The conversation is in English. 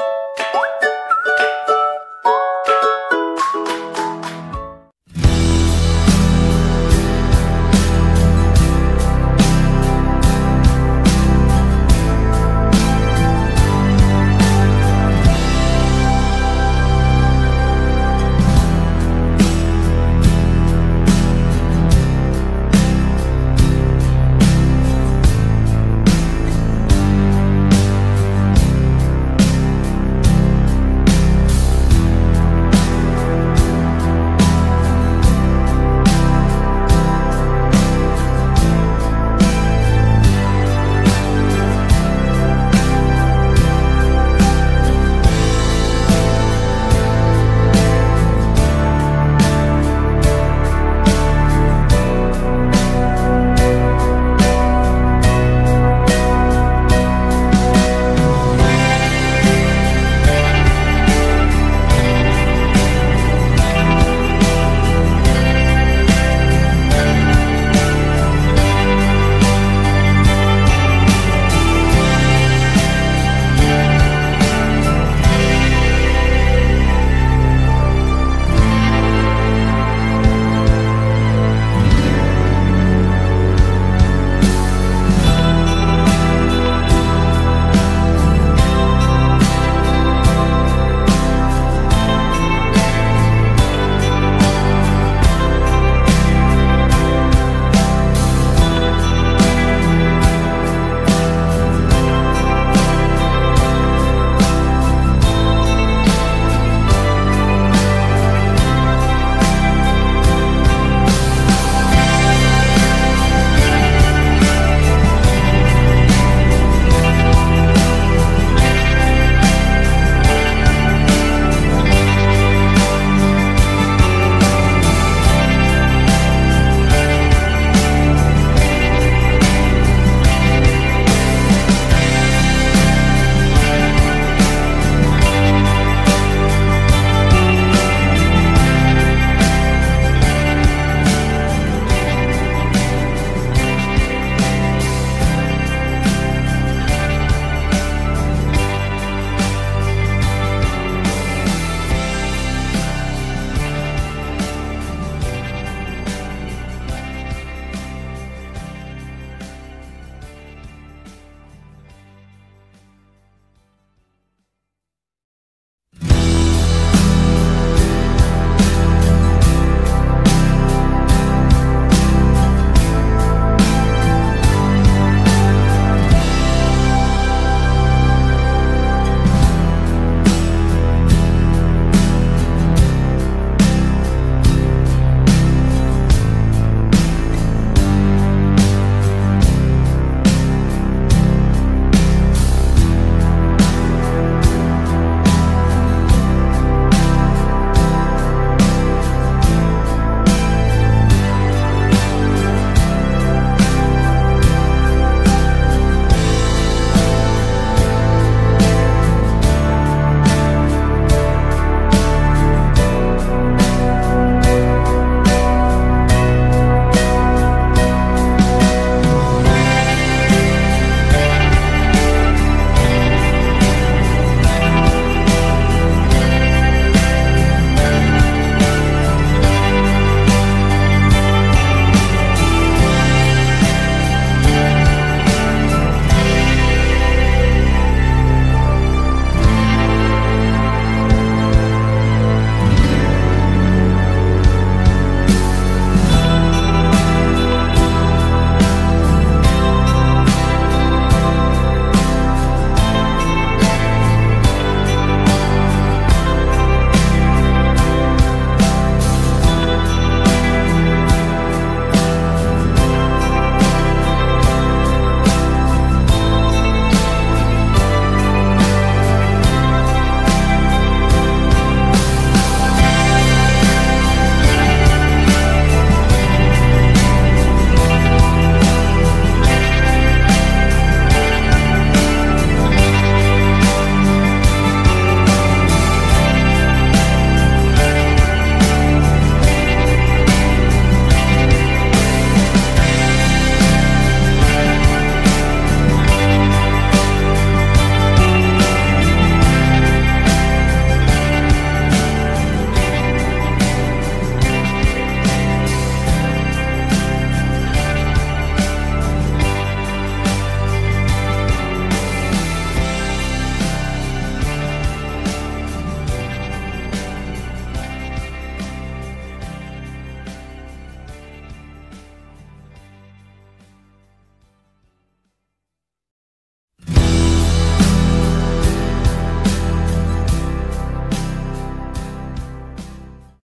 you